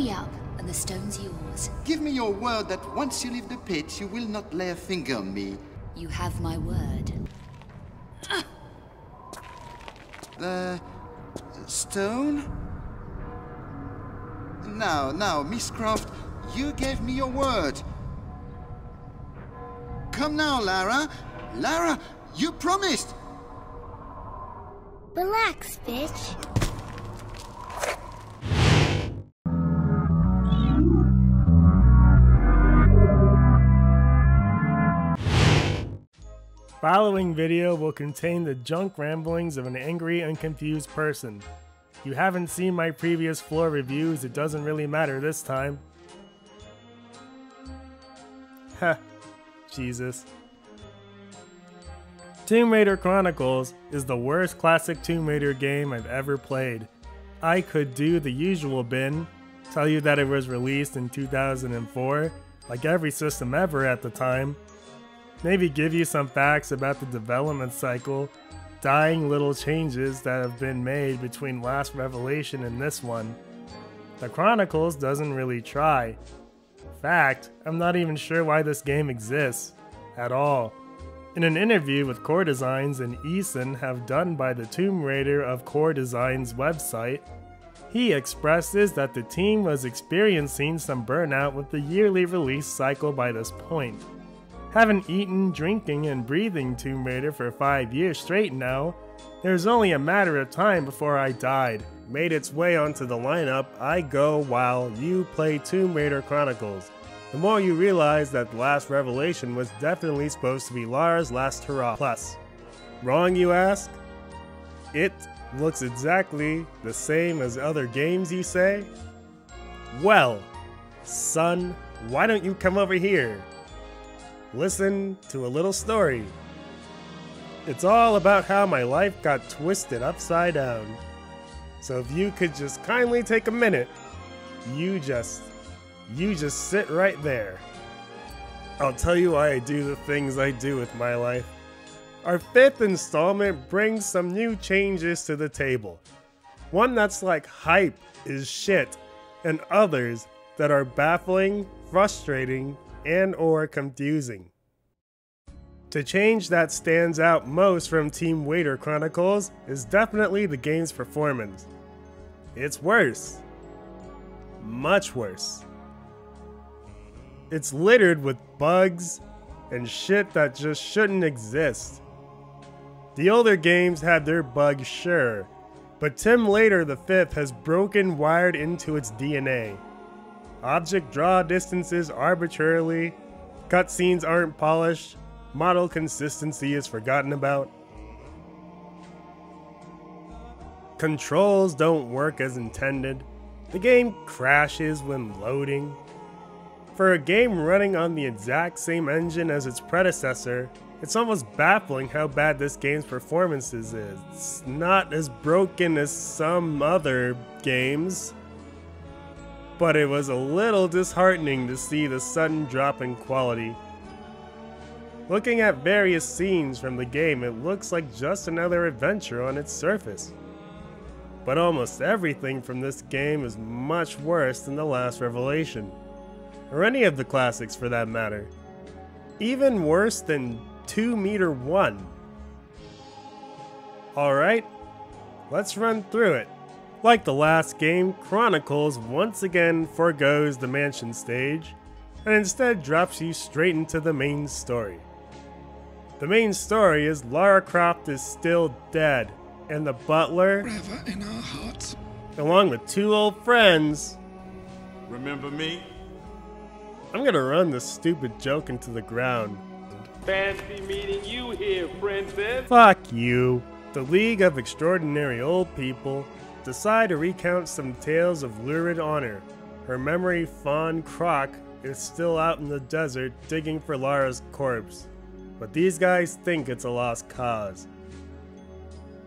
me up, and the stone's yours. Give me your word that once you leave the pit, you will not lay a finger on me. You have my word. The stone? Now, now, Miss Croft, you gave me your word. Come now, Lara. Lara, you promised. Relax, bitch. Following video will contain the junk ramblings of an angry and confused person. You haven't seen my previous floor reviews, it doesn't really matter this time. Heh, Jesus. Tomb Raider Chronicles is the worst classic Tomb Raider game I've ever played. I could do the usual bin, tell you that it was released in 2004, like every system ever at the time, maybe give you some facts about the development cycle, dying little changes that have been made between last revelation and this one. The Chronicles doesn't really try. Fact, I'm not even sure why this game exists at all. In an interview with Core Designs and Eason have done by the Tomb Raider of Core Designs website, he expresses that the team was experiencing some burnout with the yearly release cycle by this point. Haven't eaten, drinking, and breathing Tomb Raider for five years straight now. There's only a matter of time before I died. Made its way onto the lineup, I go while you play Tomb Raider Chronicles. The more you realize that the last revelation was definitely supposed to be Lara's last hurrah. Plus, wrong you ask? It looks exactly the same as other games you say? Well, son, why don't you come over here? Listen to a little story. It's all about how my life got twisted upside down. So if you could just kindly take a minute, you just, you just sit right there. I'll tell you why I do the things I do with my life. Our fifth installment brings some new changes to the table. One that's like hype is shit, and others that are baffling, frustrating, and or confusing. The change that stands out most from Tomb Raider Chronicles is definitely the game's performance. It's worse. Much worse. It's littered with bugs and shit that just shouldn't exist. The older games had their bugs, sure, but Tomb Raider the 5th has broken wired into its DNA. Object draw distances arbitrarily, cutscenes aren't polished, model consistency is forgotten about. Controls don't work as intended. The game crashes when loading. For a game running on the exact same engine as its predecessor, it's almost baffling how bad this game's performances is. It's not as broken as some other games, but it was a little disheartening to see the sudden drop in quality. Looking at various scenes from the game, it looks like just another adventure on its surface. But almost everything from this game is much worse than the last revelation, or any of the classics for that matter. Even worse than 2 Meter 1. Alright, let's run through it. Like the last game, Chronicles once again forgoes the mansion stage, and instead drops you straight into the main story. The main story is Lara Croft is still dead, and the butler, Forever in our hearts. along with two old friends, Remember me? I'm gonna run this stupid joke into the ground. Fancy meeting you here, princess. Fuck you. The League of Extraordinary Old People decide to recount some tales of lurid honor. Her memory Von Croy is still out in the desert digging for Lara's corpse, but these guys think it's a lost cause.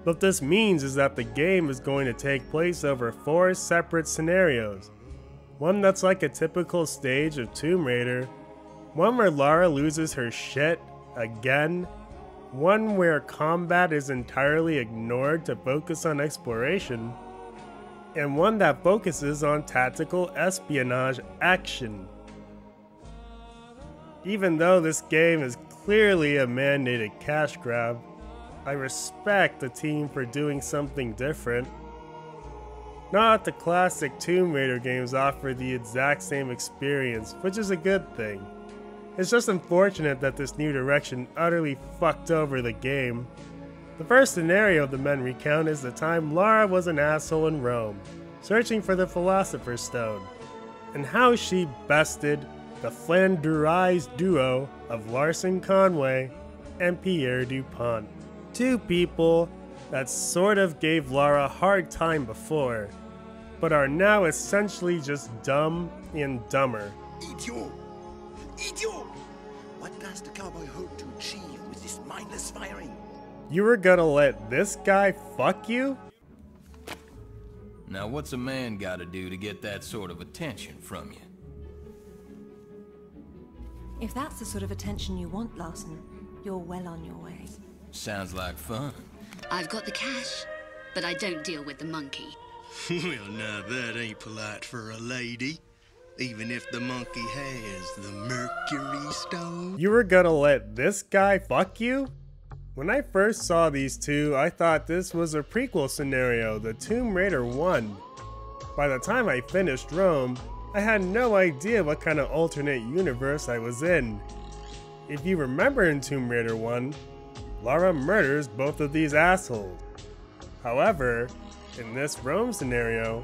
What this means is that the game is going to take place over four separate scenarios. One that's like a typical stage of Tomb Raider, one where Lara loses her shit again, one where combat is entirely ignored to focus on exploration, and one that focuses on tactical espionage action. Even though this game is clearly a mandated cash grab, I respect the team for doing something different. Not the classic Tomb Raider games offer the exact same experience, which is a good thing. It's just unfortunate that this new direction utterly fucked over the game. The first scenario the men recount is the time Lara was an asshole in Rome, searching for the Philosopher's Stone, and how she bested the Flandrized duo of Larson Conway and Pierre Dupont. Two people that sort of gave Lara a hard time before, but are now essentially just dumb and dumber. Idiot! Idiot! What does the cowboy hope to achieve with this mindless firing? You were gonna let this guy fuck you? Now, what's a man gotta do to get that sort of attention from you? If that's the sort of attention you want, Larson, you're well on your way. Sounds like fun. I've got the cash, but I don't deal with the monkey. well, now that ain't polite for a lady. Even if the monkey has the Mercury Stone. You were gonna let this guy fuck you? When I first saw these two, I thought this was a prequel scenario, the Tomb Raider 1. By the time I finished Rome, I had no idea what kind of alternate universe I was in. If you remember in Tomb Raider 1, Lara murders both of these assholes. However, in this Rome scenario,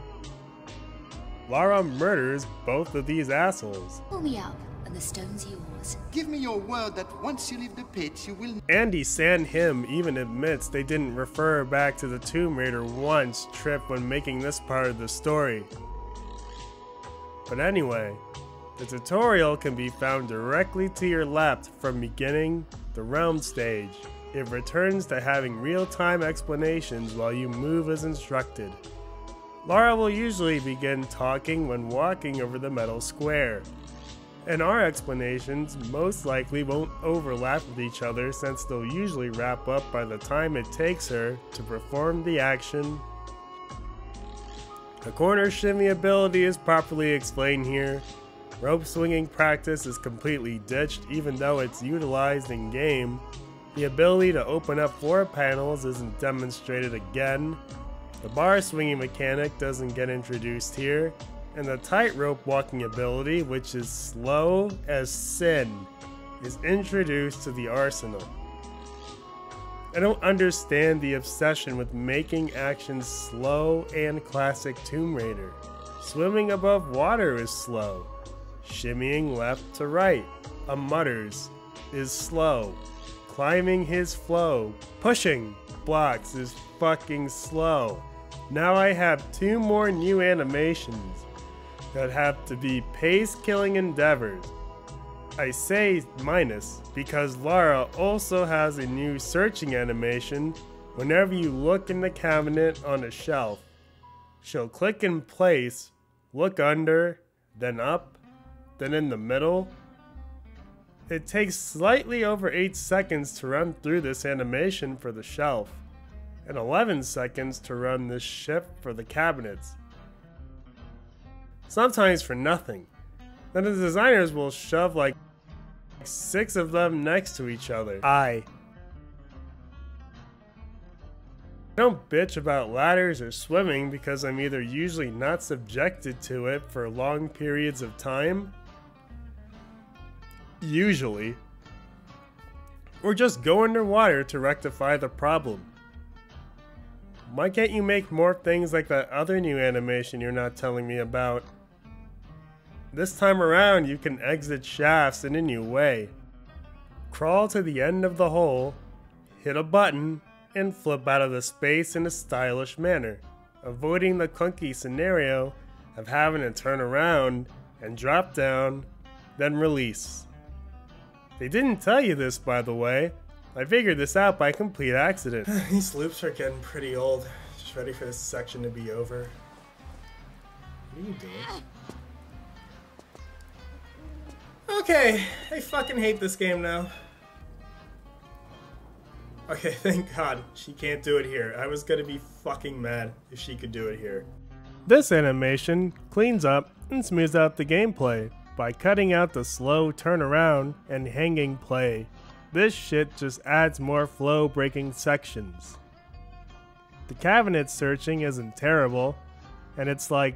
Lara murders both of these assholes. Pull me up, and the stone's yours. Give me your word that once you leave the pit, you will Andy Sandham even admits they didn't refer back to the Tomb Raider once trip when making this part of the story. But anyway, the tutorial can be found directly to your left from beginning the Rome stage. It returns to having real-time explanations while you move as instructed. Lara will usually begin talking when walking over the metal square, and our explanations most likely won't overlap with each other since they'll usually wrap up by the time it takes her to perform the action. The corner shimmy ability is properly explained here. Rope swinging practice is completely ditched even though it's utilized in game. The ability to open up floor panels isn't demonstrated again. The bar swinging mechanic doesn't get introduced here, and the tightrope walking ability, which is slow as sin, is introduced to the arsenal. I don't understand the obsession with making actions slow and classic Tomb Raider. Swimming above water is slow. Shimmying left to right, a mutters, is slow. Climbing his flow, pushing blocks is fucking slow. Now I have two more new animations that have to be pace killing endeavors. I say minus because Lara also has a new searching animation whenever you look in the cabinet on a shelf. She'll click in place, look under, then up, then in the middle. It takes slightly over 8 seconds to run through this animation for the shelf, and 11 seconds to run this shift for the cabinets. Sometimes for nothing. Then the designers will shove like six of them next to each other. I don't bitch about ladders or swimming because I'm either usually not subjected to it for long periods of time, usually, or just go underwater to rectify the problem. Why can't you make more things like that other new animation you're not telling me about? This time around, you can exit shafts in a new way. Crawl to the end of the hole, hit a button, and flip out of the space in a stylish manner, avoiding the clunky scenario of having to turn around and drop down, then release. They didn't tell you this, by the way. I figured this out by complete accident. These loops are getting pretty old. Just ready for this section to be over. What are you doing? Okay, I fucking hate this game now. Okay, thank god she can't do it here. I was gonna be fucking mad if she could do it here. This animation cleans up and smooths out the gameplay by cutting out the slow turnaround and hanging play. This shit just adds more flow breaking sections. The cabinet searching isn't terrible, and it's like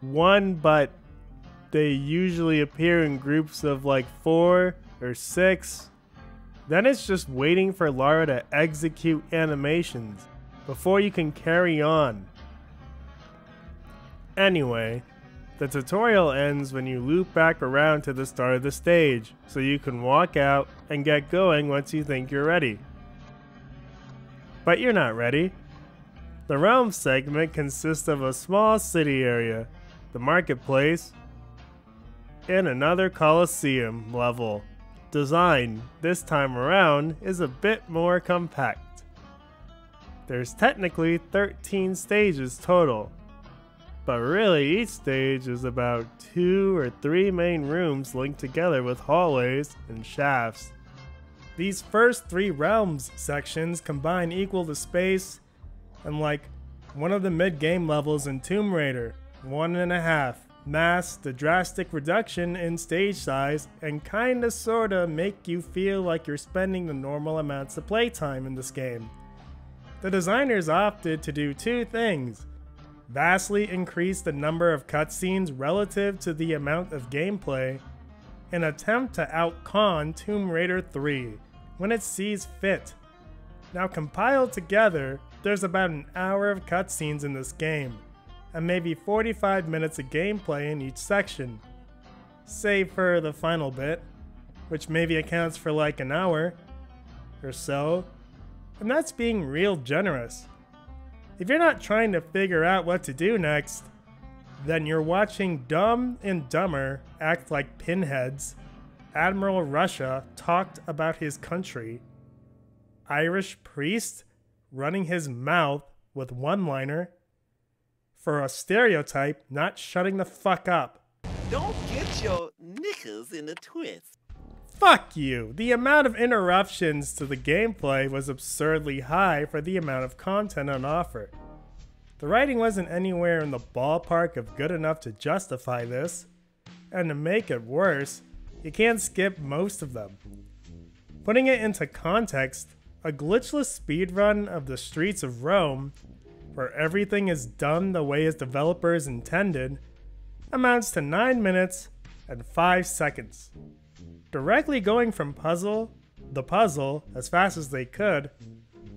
one, but they usually appear in groups of like four or six. Then it's just waiting for Lara to execute animations before you can carry on. Anyway, the tutorial ends when you loop back around to the start of the stage, so you can walk out and get going once you think you're ready. But you're not ready. The Rome segment consists of a small city area, the marketplace, and another Colosseum level. Design, this time around, is a bit more compact. There's technically 13 stages total, but really each stage is about two or three main rooms linked together with hallways and shafts. These first three realms sections combine equal to space and like one of the mid-game levels in Tomb Raider, one and a half, mask the drastic reduction in stage size and kinda sorta make you feel like you're spending the normal amounts of playtime in this game. The designers opted to do two things. Vastly increase the number of cutscenes relative to the amount of gameplay, and attempt to outcon Tomb Raider 3 when it sees fit. Now compiled together, there's about an hour of cutscenes in this game, and maybe 45 minutes of gameplay in each section. Save for the final bit, which maybe accounts for like an hour or so, and that's being real generous. If you're not trying to figure out what to do next, then you're watching Dumb and Dumber act like pinheads. Admiral Russia talked about his country. Irish priest running his mouth with one liner for a stereotype not shutting the fuck up. Don't get your knickers in a twist. Fuck you! The amount of interruptions to the gameplay was absurdly high for the amount of content on offer. The writing wasn't anywhere in the ballpark of good enough to justify this, and to make it worse, you can't skip most of them. Putting it into context, a glitchless speedrun of the streets of Rome where everything is done the way its developers intended, amounts to 9 minutes and 5 seconds. Directly going from puzzle the puzzle as fast as they could,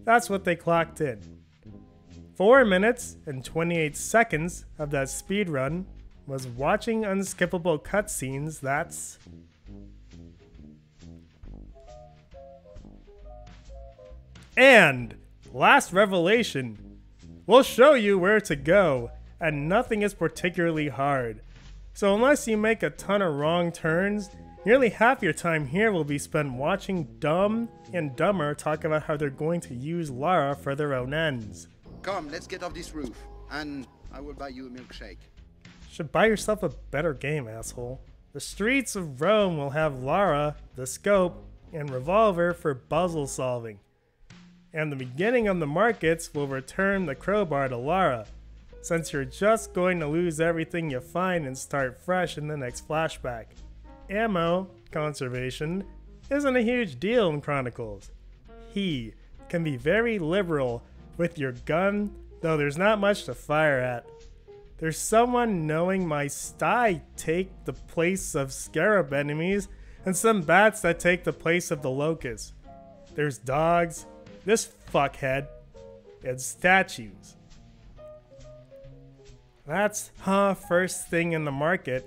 that's what they clocked in. 4 minutes and 28 seconds of that speedrun was watching unskippable cutscenes that's And last revelation We'll show you where to go, and nothing is particularly hard. So unless you make a ton of wrong turns, nearly half your time here will be spent watching Dumb and Dumber talk about how they're going to use Lara for their own ends. Come, let's get off this roof, and I will buy you a milkshake. Should buy yourself a better game, asshole. The streets of Rome will have Lara, the scope, and revolver for puzzle solving and the beginning of the markets will return the crowbar to Lara, since you're just going to lose everything you find and start fresh in the next flashback. Ammo conservation isn't a huge deal in Chronicles. He can be very liberal with your gun, though there's not much to fire at. There's someone knowing my sty take the place of scarab enemies, and some bats that take the place of the locust. There's dogs, this fuckhead, and statues. That's huh first thing in the market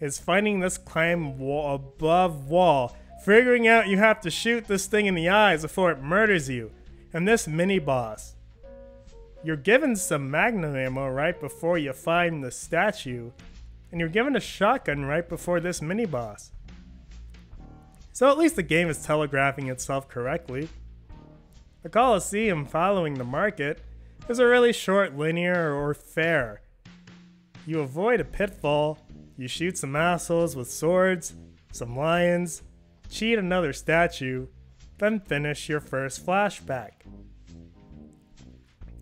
is finding this climb wall above wall, figuring out you have to shoot this thing in the eyes before it murders you, and this mini boss. You're given some magnum ammo right before you find the statue, and you're given a shotgun right before this mini boss. So at least the game is telegraphing itself correctly. The Colosseum following the market is a really short linear or fair. You avoid a pitfall, you shoot some assholes with swords, some lions, cheat another statue, then finish your first flashback.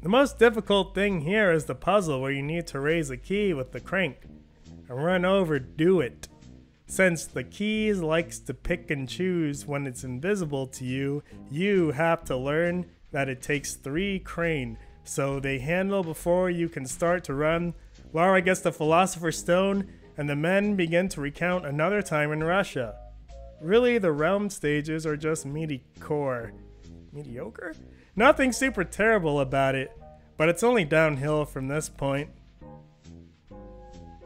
The most difficult thing here is the puzzle where you need to raise a key with the crank and run over do it. Since the keys likes to pick and choose when it's invisible to you, you have to learn that it takes three crane, so they handle before you can start to run. Lara gets the Philosopher's Stone, and the men begin to recount another time in Russia. Really, the Rome stages are just mediocre. Mediocre? Nothing super terrible about it, but it's only downhill from this point.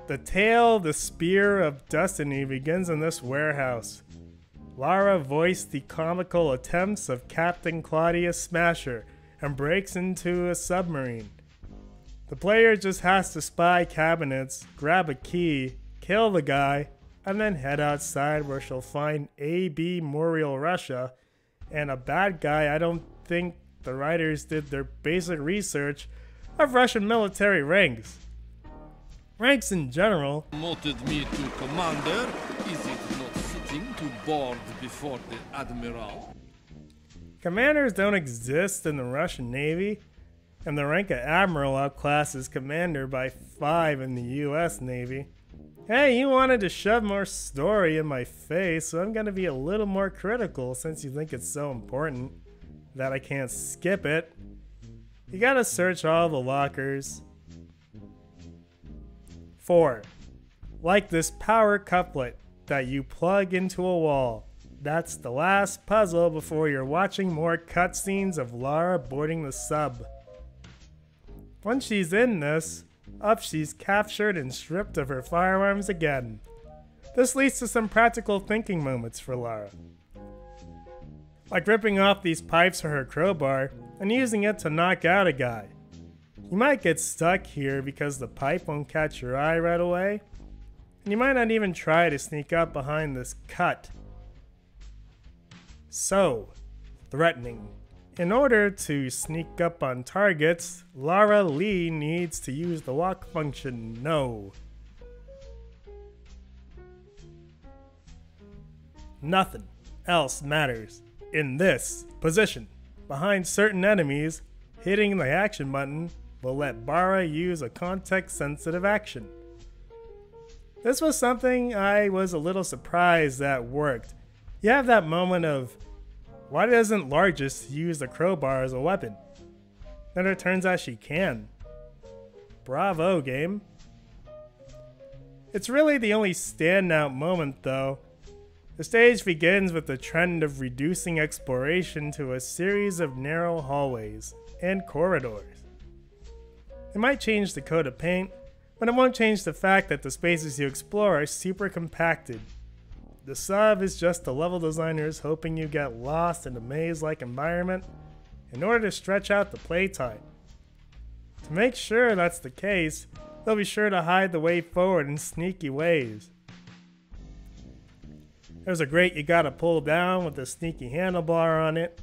The tale, the spear of destiny, begins in this warehouse. Lara voiced the comical attempts of Captain Claudius Smasher and breaks into a submarine. The player just has to spy cabinets, grab a key, kill the guy, and then head outside where she'll find Admiral Russia and a bad guy I don't think the writers did their basic research of Russian military ranks. Ranks in general. Promoted me to commander. Is it not fitting to board before the admiral? Commanders don't exist in the Russian Navy, and the rank of admiral outclasses commander by 5 in the US Navy. Hey, you wanted to shove more story in my face, so I'm gonna be a little more critical since you think it's so important that I can't skip it. You gotta search all the lockers. 4. Like this power couplet that you plug into a wall. That's the last puzzle before you're watching more cutscenes of Lara boarding the sub. Once she's in this, up she's captured and stripped of her firearms again. This leads to some practical thinking moments for Lara. Like ripping off these pipes for her crowbar and using it to knock out a guy. You might get stuck here because the pipe won't catch your eye right away, and you might not even try to sneak up behind this cut. So, threatening. In order to sneak up on targets, Lara Lee needs to use the walk function no. Nothing else matters in this position. Behind certain enemies, hitting the action button will let Lara use a context sensitive action. This was something I was a little surprised that worked. You have that moment of, why doesn't Largest use the crowbar as a weapon? Then it turns out she can. Bravo, game. It's really the only standout moment, though. The stage begins with the trend of reducing exploration to a series of narrow hallways and corridors. It might change the coat of paint, but it won't change the fact that the spaces you explore are super compacted. The sub is just the level designers hoping you get lost in a maze-like environment in order to stretch out the playtime. To make sure that's the case, they'll be sure to hide the way forward in sneaky ways. There's a grate you gotta pull down with a sneaky handlebar on it,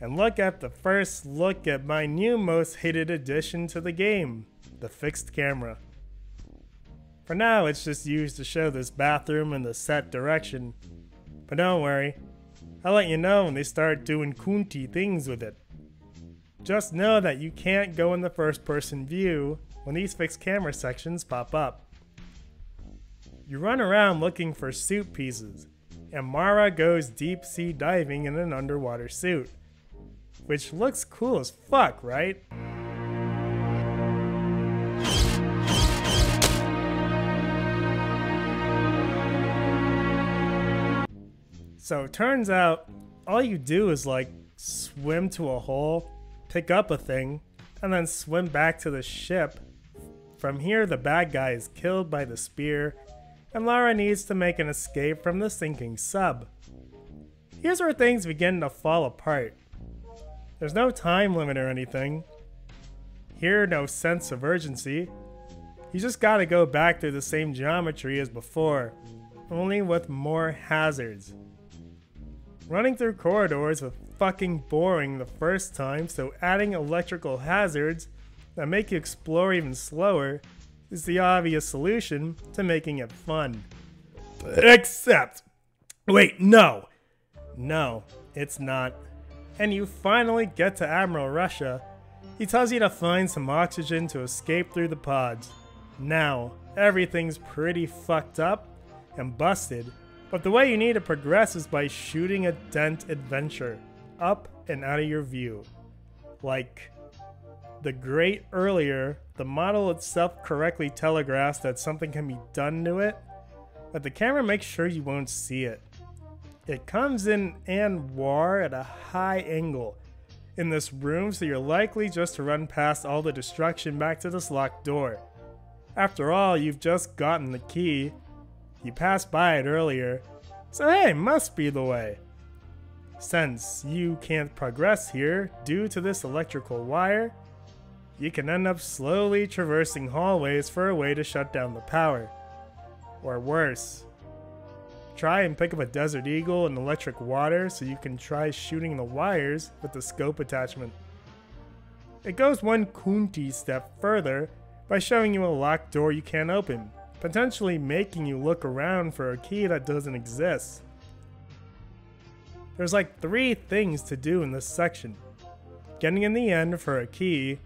and look at the first look at my new most hated addition to the game, the fixed camera. For now, it's just used to show this bathroom in the set direction. But don't worry, I'll let you know when they start doing Kunti things with it. Just know that you can't go in the first person view when these fixed camera sections pop up. You run around looking for suit pieces, and Lara goes deep sea diving in an underwater suit which looks cool as fuck, right? So turns out all you do is like swim to a hole, pick up a thing, and then swim back to the ship. From here, the bad guy is killed by the spear, and Lara needs to make an escape from the sinking sub. Here's where things begin to fall apart. There's no time limit or anything. Here, no sense of urgency. You just gotta go back through the same geometry as before, only with more hazards. Running through corridors was fucking boring the first time, so adding electrical hazards that make you explore even slower is the obvious solution to making it fun. Except, wait, no. No, it's not and you finally get to Admiral Russia, He tells you to find some oxygen to escape through the pods. Now, everything's pretty fucked up and busted, but the way you need to progress is by shooting a dent adventure up and out of your view. Like the great earlier, the model itself correctly telegraphs that something can be done to it, but the camera makes sure you won't see it. It comes in and war at a high angle in this room, so you're likely just to run past all the destruction back to this locked door. After all, you've just gotten the key. You passed by it earlier, so hey, must be the way. Since you can't progress here due to this electrical wire, you can end up slowly traversing hallways for a way to shut down the power. Or worse, try and pick up a Desert Eagle and electric water so you can try shooting the wires with the scope attachment. It goes one Kunti step further by showing you a locked door you can't open, potentially making you look around for a key that doesn't exist. There's like three things to do in this section. Getting in the end for a key,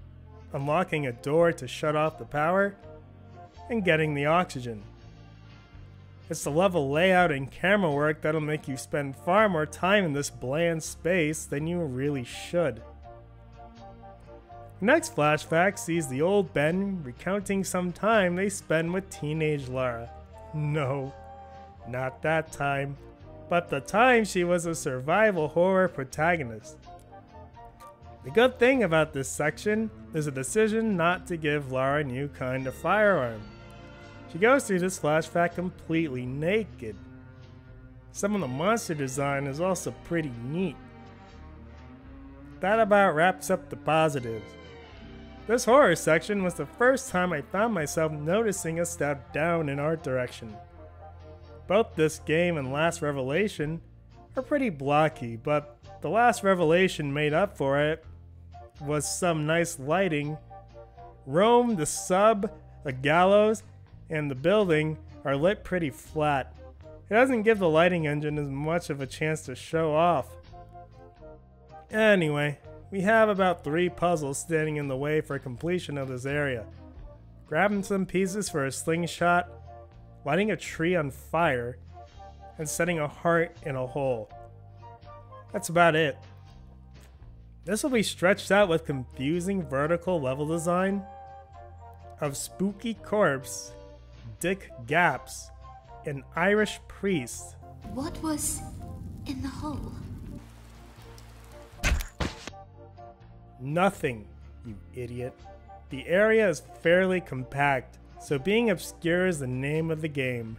unlocking a door to shut off the power, and getting the oxygen. It's the level layout and camera work that'll make you spend far more time in this bland space than you really should. Next flashback sees the old Ben recounting some time they spend with teenage Lara. No, not that time, but the time she was a survival horror protagonist. The good thing about this section is a decision not to give Lara a new kind of firearm. She goes through this flashback completely naked. Some of the monster design is also pretty neat. That about wraps up the positives. This horror section was the first time I found myself noticing a step down in art direction. Both this game and Last Revelation are pretty blocky, but the Last Revelation made up for it was some nice lighting. Rome, the sub, the gallows, and the building are lit pretty flat. It doesn't give the lighting engine as much of a chance to show off. Anyway, we have about three puzzles standing in the way for completion of this area. Grabbing some pieces for a slingshot, lighting a tree on fire, and setting a heart in a hole. That's about it. This will be stretched out with confusing vertical level design of spooky corpse Dick Gaps, an Irish priest. What was in the hole? Nothing, you idiot. The area is fairly compact, so being obscure is the name of the game.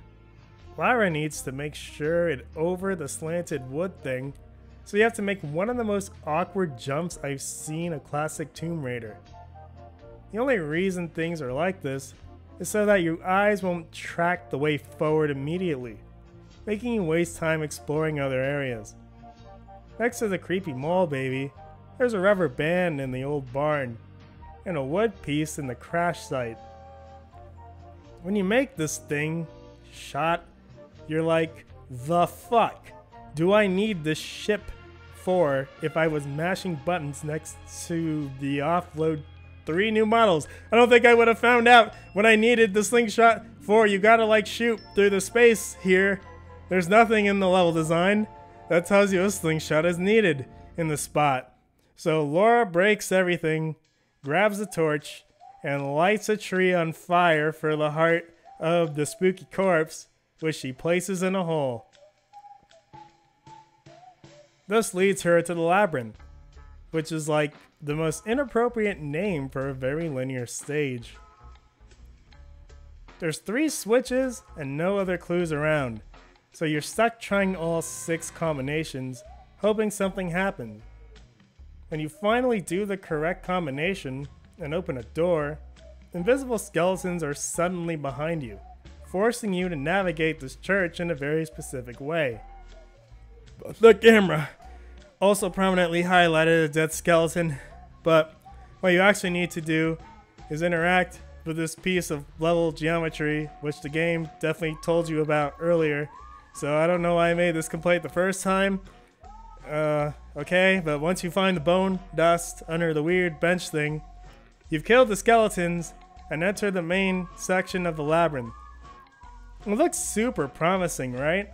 Lara needs to make sure it over the slanted wood thing, so you have to make one of the most awkward jumps I've seen a classic Tomb Raider. The only reason things are like this is so that your eyes won't track the way forward immediately, making you waste time exploring other areas. Next to the creepy mall baby, there's a rubber band in the old barn, and a wood piece in the crash site. When you make this thing, shot, you're like, the fuck do I need this ship for if I was mashing buttons next to the offload three new models. I don't think I would have found out when I needed the slingshot for you gotta like shoot through the space here. There's nothing in the level design that tells you a slingshot is needed in the spot. So Laura breaks everything, grabs a torch, and lights a tree on fire for the heart of the spooky corpse, which she places in a hole. This leads her to the labyrinth, which is like the most inappropriate name for a very linear stage. There's three switches and no other clues around, so you're stuck trying all six combinations, hoping something happens. When you finally do the correct combination and open a door, invisible skeletons are suddenly behind you, forcing you to navigate this church in a very specific way. The camera also prominently highlighted a dead skeleton but what you actually need to do is interact with this piece of level geometry, which the game definitely told you about earlier. So I don't know why I made this complaint the first time. Uh, Okay, but once you find the bone dust under the weird bench thing, you've killed the skeletons and enter the main section of the labyrinth. It looks super promising, right?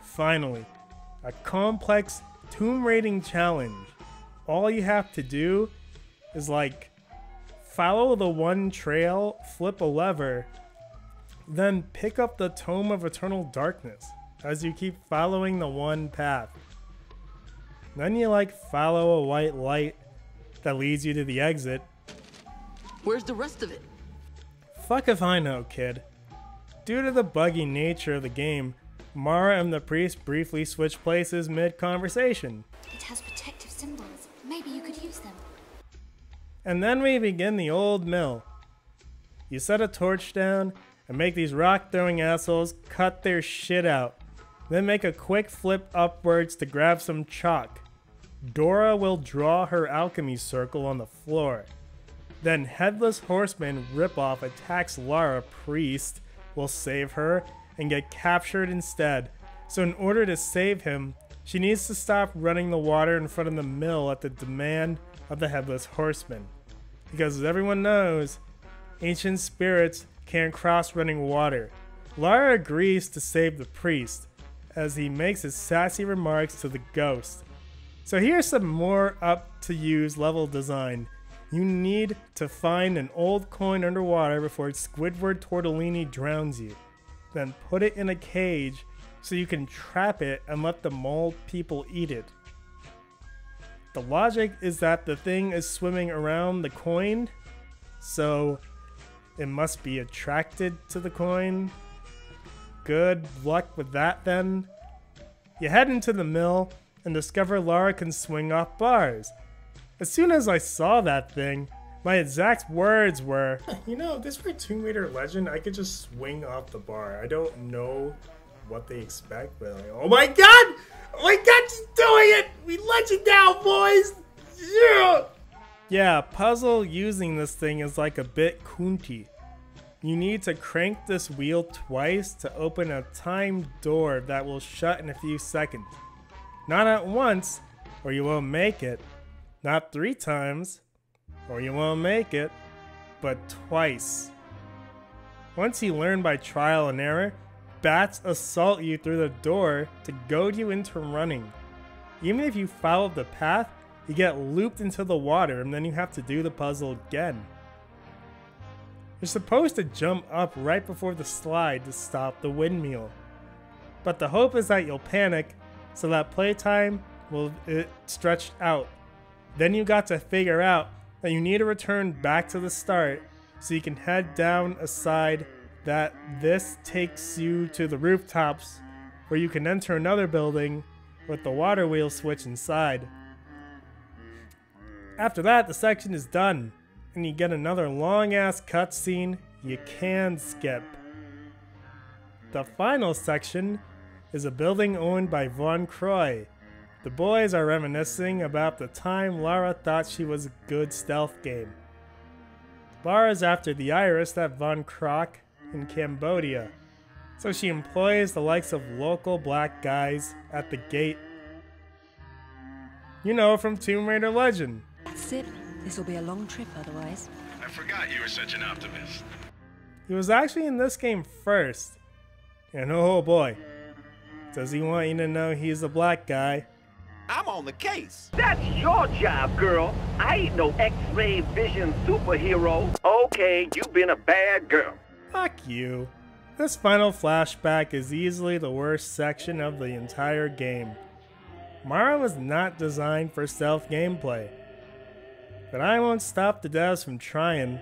Finally, a complex tomb raiding challenge. All you have to do is like follow the one trail, flip a lever, then pick up the Tome of Eternal Darkness as you keep following the one path. Then you like follow a white light that leads you to the exit. Where's the rest of it? Fuck if I know, kid. Due to the buggy nature of the game, Lara and the priest briefly switch places mid conversation. It has protective symbols. Maybe you could use them. And then we begin the old mill. You set a torch down and make these rock throwing assholes cut their shit out. Then make a quick flip upwards to grab some chalk. Dora will draw her alchemy circle on the floor. Then Headless Horseman ripoff attacks Lara Priest, will save her, and get captured instead. So in order to save him, she needs to stop running the water in front of the mill at the demand of the Headless Horseman. Because as everyone knows, ancient spirits can't cross running water. Lara agrees to save the priest, as he makes his sassy remarks to the ghost. So here's some more up to use level design. You need to find an old coin underwater before Squidward Tortellini drowns you. Then put it in a cage so you can trap it and let the mole people eat it. The logic is that the thing is swimming around the coin, so it must be attracted to the coin. Good luck with that then. You head into the mill and discover Lara can swing off bars. As soon as I saw that thing, my exact words were, You know, this for Tomb Raider Legend, I could just swing off the bar. I don't know what they expect, but like, oh my god! Oh my god, she's doing it! We legend now, boys! Yeah! Yeah, puzzle using this thing is like a bit kunti. You need to crank this wheel twice to open a timed door that will shut in a few seconds. Not at once, or you won't make it. Not three times, or you won't make it, but twice. Once you learn by trial and error, bats assault you through the door to goad you into running. Even if you follow the path, you get looped into the water and then you have to do the puzzle again. You're supposed to jump up right before the slide to stop the windmill. But the hope is that you'll panic so that playtime will it stretch out. Then you got to figure out that you need to return back to the start so you can head down a side that this takes you to the rooftops where you can enter another building with the water wheel switch inside. After that, the section is done and you get another long ass cutscene you can skip. The final section is a building owned by Von Croy. The boys are reminiscing about the time Lara thought she was a good stealth game. Lara's after the iris at Von Croy in Cambodia, so she employs the likes of local black guys at the gate. You know from Tomb Raider Legend. That's it. This will be a long trip otherwise. I forgot you were such an optimist. He was actually in this game first. And oh boy, does he want you to know he's a black guy. I'm on the case. That's your job, girl. I ain't no X-ray vision superhero. Okay, you've been a bad girl. Fuck you. This final flashback is easily the worst section of the entire game. Lara was not designed for stealth gameplay. But I won't stop the devs from trying.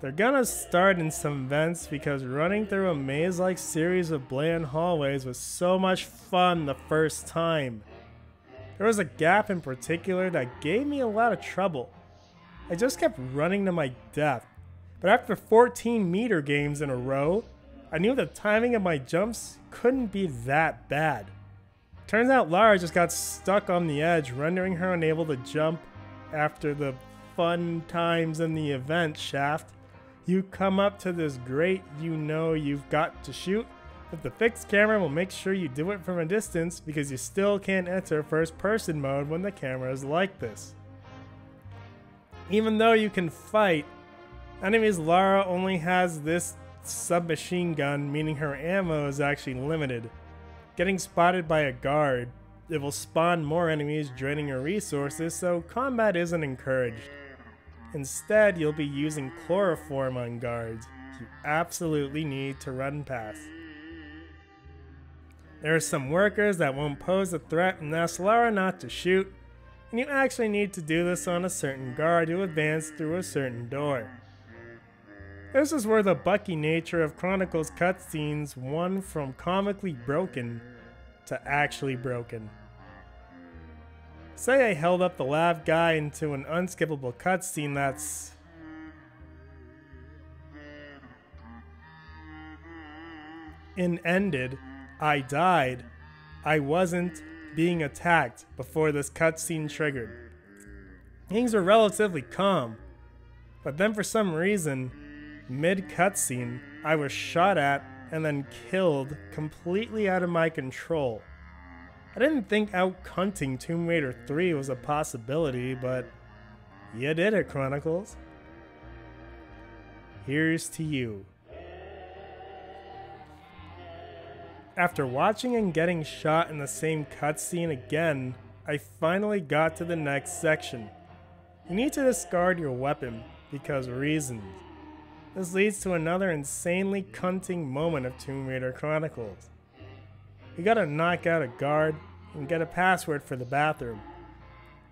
They're gonna start in some vents because running through a maze-like series of bland hallways was so much fun the first time. There was a gap in particular that gave me a lot of trouble. I just kept running to my death, but after 14 meter games in a row, I knew the timing of my jumps couldn't be that bad. Turns out Lara just got stuck on the edge, rendering her unable to jump after the fun times in the event shaft. You come up to this great you know you've got to shoot, but the fixed camera will make sure you do it from a distance because you still can't enter first person mode when the camera is like this. Even though you can fight, enemies Lara only has this submachine gun, meaning her ammo is actually limited. Getting spotted by a guard, it will spawn more enemies draining your resources, so combat isn't encouraged. Instead, you'll be using chloroform on guards. You absolutely need to run past. There are some workers that won't pose a threat and ask Lara not to shoot, and you actually need to do this on a certain guard to advance through a certain door. This is where the Bucky nature of Chronicles cutscenes won from comically broken to actually broken. Say I held up the lab guy into an unskippable cutscene that's in ended, I died. I wasn't being attacked before this cutscene triggered. Things were relatively calm, but then for some reason, mid cutscene, I was shot at and then killed completely out of my control. I didn't think out hunting Tomb Raider 3 was a possibility, but you did it, Chronicles. Here's to you. After watching and getting shot in the same cutscene again, I finally got to the next section. You need to discard your weapon, because reasons. This leads to another insanely cunting moment of Tomb Raider Chronicles. You gotta knock out a guard and get a password for the bathroom.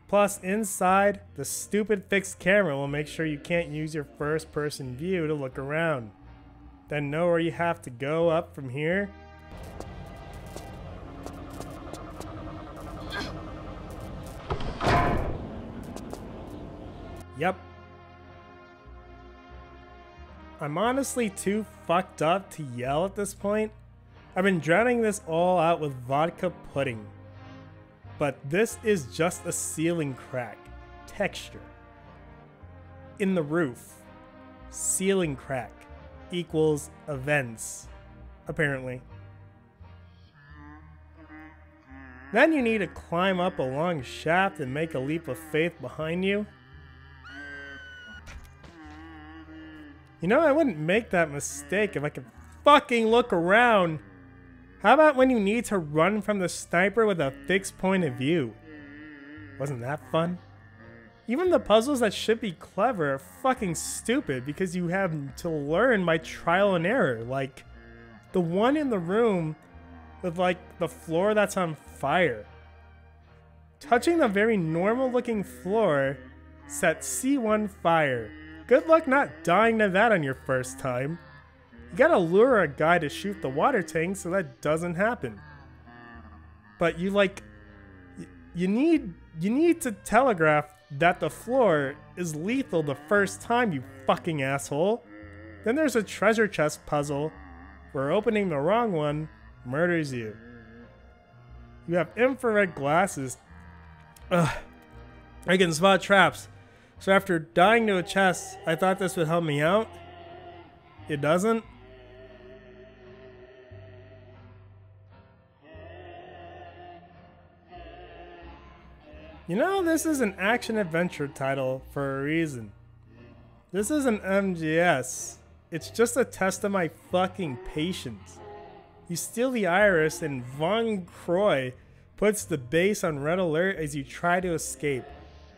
Plus, inside, the stupid fixed camera will make sure you can't use your first person view to look around. Then know where you have to go up from here? Yep. I'm honestly too fucked up to yell at this point. I've been drowning this all out with vodka pudding. But this is just a ceiling crack. Texture. In the roof. Ceiling crack equals events. Apparently. Then you need to climb up a long shaft and make a leap of faith behind you. You know, I wouldn't make that mistake if I could fucking look around. How about when you need to run from the sniper with a fixed point of view? Wasn't that fun? Even the puzzles that should be clever are fucking stupid because you have to learn by trial and error. Like, the one in the room with, like, the floor that's on fire. Touching the very normal looking floor set C1 fire. Good luck not dying to that on your first time. You gotta lure a guy to shoot the water tank so that doesn't happen. But you like, you need you need to telegraph that the floor is lethal the first time, you fucking asshole. Then there's a treasure chest puzzle where opening the wrong one murders you. You have infrared glasses. Ugh. I can spot traps. So after dying to a chest, I thought this would help me out. It doesn't. You know, this is an action-adventure title for a reason. This is an MGS. It's just a test of my fucking patience. You steal the iris and Von Croy puts the base on red alert as you try to escape.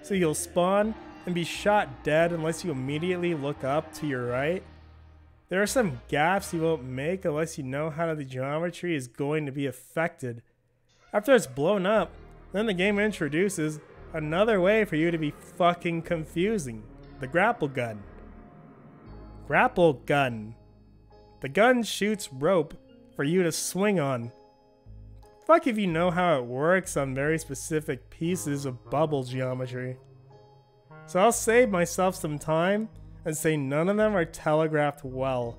So you'll spawn and be shot dead unless you immediately look up to your right. There are some gaps you won't make unless you know how the geometry is going to be affected. After it's blown up, then the game introduces another way for you to be fucking confusing. The grapple gun. Grapple gun. The gun shoots rope for you to swing on. Fuck if you know how it works on very specific pieces of bubble geometry. So I'll save myself some time and say none of them are telegraphed well.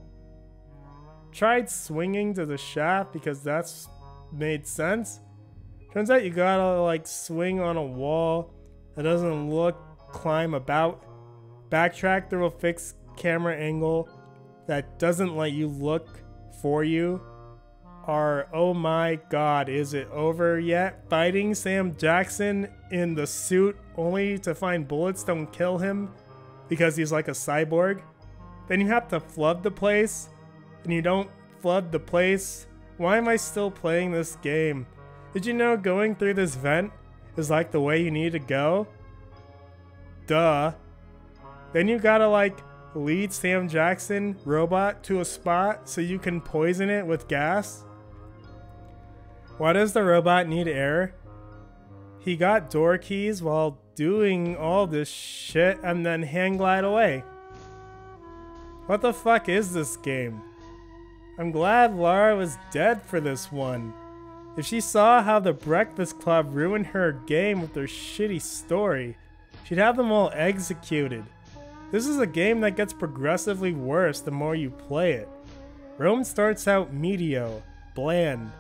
Tried swinging to the shaft because that's made sense. Turns out you gotta like swing on a wall that doesn't look, climb about, backtrack through a fixed camera angle that doesn't let you look for you. Are oh my god, is it over yet? Fighting Sam Jackson in the suit only to find bullets don't kill him because he's like a cyborg. Then you have to flood the place and you don't flood the place. Why am I still playing this game? Did you know going through this vent is like the way you need to go? Duh. Then you gotta like lead Sam Jackson robot to a spot so you can poison it with gas? Why does the robot need air? He got door keys while doing all this shit and then hang glide away. What the fuck is this game? I'm glad Lara was dead for this one. If she saw how the Breakfast Club ruined her game with their shitty story, she'd have them all executed. This is a game that gets progressively worse the more you play it. Rome starts out medio, bland.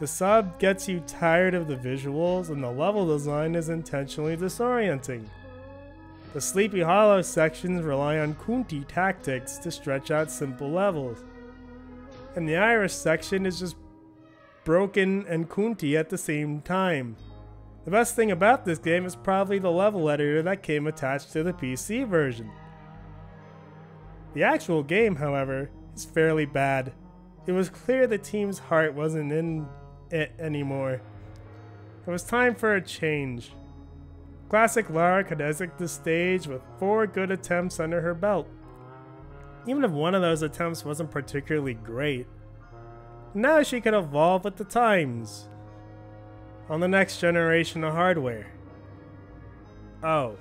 The sub gets you tired of the visuals, and the level design is intentionally disorienting. The Sleepy Hollow sections rely on Kunti tactics to stretch out simple levels. And the Irish section is just broken and Kunti at the same time. The best thing about this game is probably the level editor that came attached to the PC version. The actual game, however, is fairly bad. It was clear the team's heart wasn't in it anymore. It was time for a change. Classic Lara could exit the stage with four good attempts under her belt. Even if one of those attempts wasn't particularly great. Now she could evolve with the times. On the next generation of hardware. Oh,